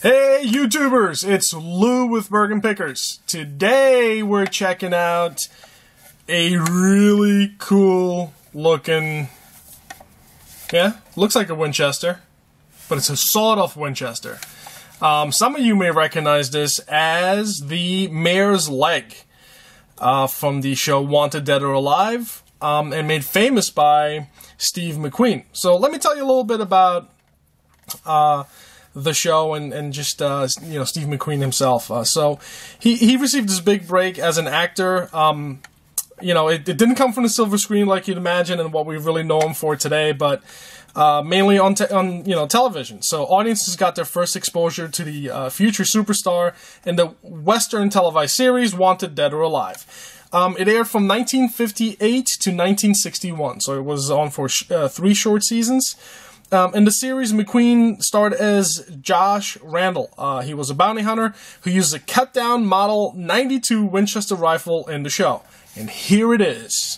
Hey YouTubers, it's Lou with Bergen Pickers. Today we're checking out a really cool looking, yeah, looks like a Winchester, but it's a sawed-off Winchester. Um, some of you may recognize this as the Mare's Leg uh, from the show Wanted Dead or Alive, um, and made famous by Steve McQueen. So let me tell you a little bit about uh, the show and, and just uh, you know Steve McQueen himself. Uh, so he he received his big break as an actor. Um, you know, it, it, didn't come from the silver screen like you'd imagine, and what we really know him for today, but uh, mainly on, te- on you know television. So audiences got their first exposure to the uh, future superstar in the Western televised series Wanted Dead or Alive. Um, it aired from 1958 to 1961, so it was on for sh- uh, three short seasons. Um, in the series, McQueen starred as Josh Randall. Uh, he was a bounty hunter who used a cut down model 92 Winchester rifle in the show. And here it is.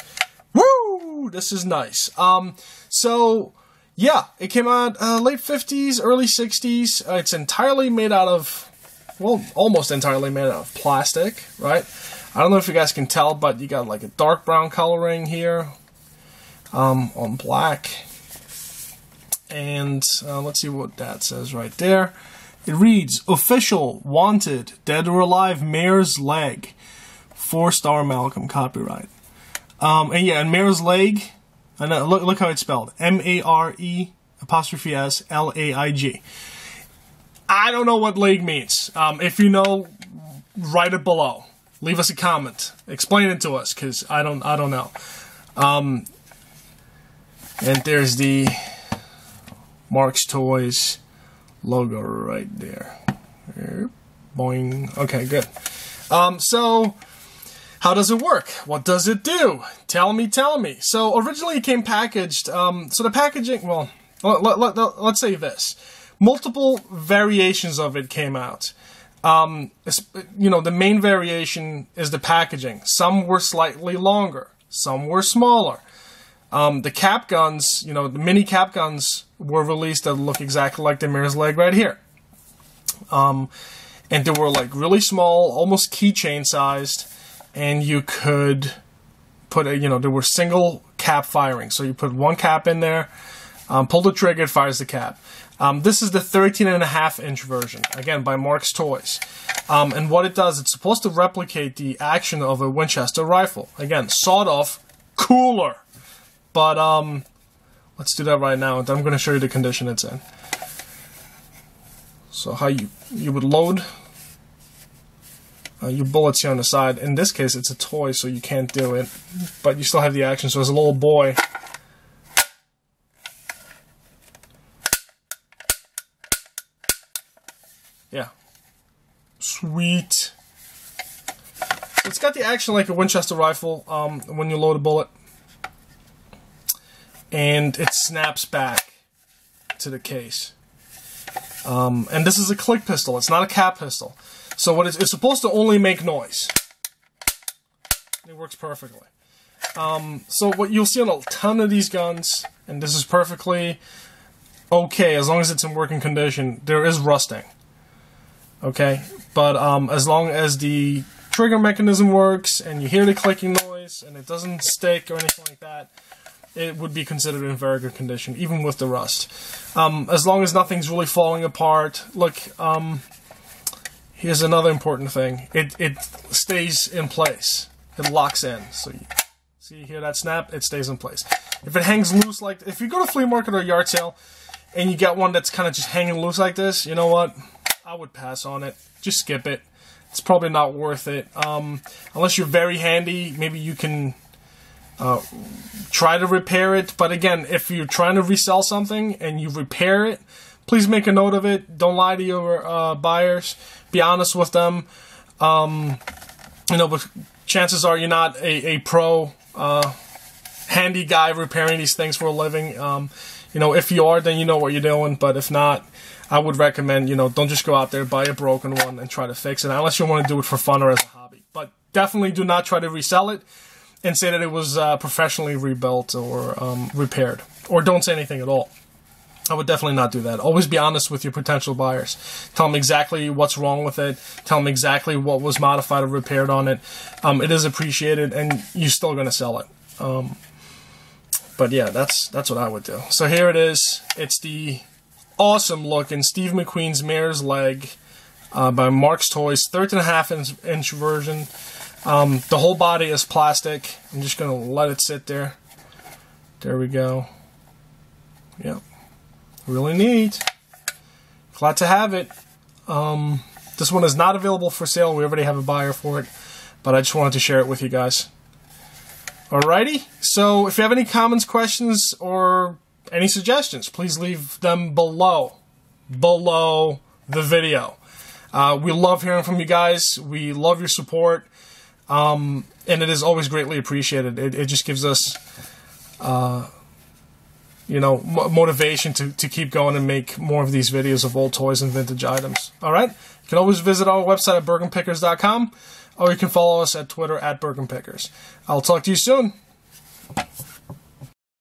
Woo! This is nice. Um, so, yeah, it came out uh, late 50s, early 60s. Uh, it's entirely made out of, well, almost entirely made out of plastic, right? I don't know if you guys can tell, but you got like a dark brown coloring here um, on black. And uh, let's see what that says right there. It reads Official, Wanted, Dead or Alive, Mare's Leg. Four star Malcolm copyright. Um, and yeah, and Mare's Leg, and uh, look, look how it's spelled M A R E apostrophe S L A I G. I don't know what leg means. Um, if you know, write it below leave us a comment. Explain it to us, because I don't I don't know. Um, and there's the Marx Toys logo right there. Boing. Okay, good. Um, so, how does it work? What does it do? Tell me, tell me. So, originally it came packaged. Um, so, the packaging, well, let, let, let, let's say this multiple variations of it came out. Um, you know, the main variation is the packaging. Some were slightly longer, some were smaller. Um, the cap guns, you know, the mini cap guns were released that look exactly like the Mare's Leg right here. Um, and they were like really small, almost keychain sized, and you could put a, you know, there were single cap firing. So you put one cap in there, um, pull the trigger, it fires the cap. Um, this is the 13 and a half inch version, again by Marx Toys. Um, and what it does, it's supposed to replicate the action of a Winchester rifle. Again, sawed off, cooler. But um, let's do that right now. I'm going to show you the condition it's in. So how you you would load uh, your bullets here on the side. In this case, it's a toy, so you can't do it, but you still have the action. So as a little boy, Yeah. Sweet. It's got the action like a Winchester rifle um, when you load a bullet. And it snaps back to the case. Um, and this is a click pistol. It's not a cap pistol. So what it's, it's supposed to only make noise. It works perfectly. Um, so what you'll see on a ton of these guns, and this is perfectly okay as long as it's in working condition, there is rusting. Okay, but um, as long as the trigger mechanism works and you hear the clicking noise and it doesn't stick or anything like that, it would be considered in very good condition, even with the rust. Um, as long as nothing's really falling apart. Look, um, here's another important thing. It, it stays in place. It locks in. So you see here that snap? It stays in place. If it hangs loose like, if you go to flea market or yard sale and you get one that's kind of just hanging loose like this, you know what? I would pass on it. Just skip it. It's probably not worth it. Um, unless you're very handy, maybe you can try to repair it. But again, if you're trying to resell something and you repair it, please make a note of it. Don't lie to your uh, buyers. Be honest with them. Um, you know, but chances are you're not a, a pro uh, handy guy repairing these things for a living. Um, you know, if you are, then you know what you're doing. But if not, I would recommend, you know, don't just go out there, buy a broken one and try to fix it, unless you want to do it for fun or as a hobby. But definitely do not try to resell it and say that it was uh, professionally rebuilt or um, repaired. Or don't say anything at all. I would definitely not do that. Always be honest with your potential buyers. Tell them exactly what's wrong with it. Tell them exactly what was modified or repaired on it. Um, it is appreciated, and you're still going to sell it. Um, but yeah, that's that's what I would do. So here it is. It's the awesome looking Steve McQueen's Mare's Leg uh, by Marx Toys, 13 and a half inch, inch version. Um, the whole body is plastic. I'm just going to let it sit there. There we go. Yep. Really neat. Glad to have it. Um, this one is not available for sale. We already have a buyer for it, but I just wanted to share it with you guys. Alrighty. So if you have any comments, questions, or any suggestions, please leave them below. Below the video. Uh, we love hearing from you guys. We love your support. Um, and it is always greatly appreciated. It, it just gives us, uh, you know, motivation to, to keep going and make more of these videos of old toys and vintage items. All right? You can always visit our website at bergenpickers.com or you can follow us at Twitter at bergenpickers. I'll talk to you soon.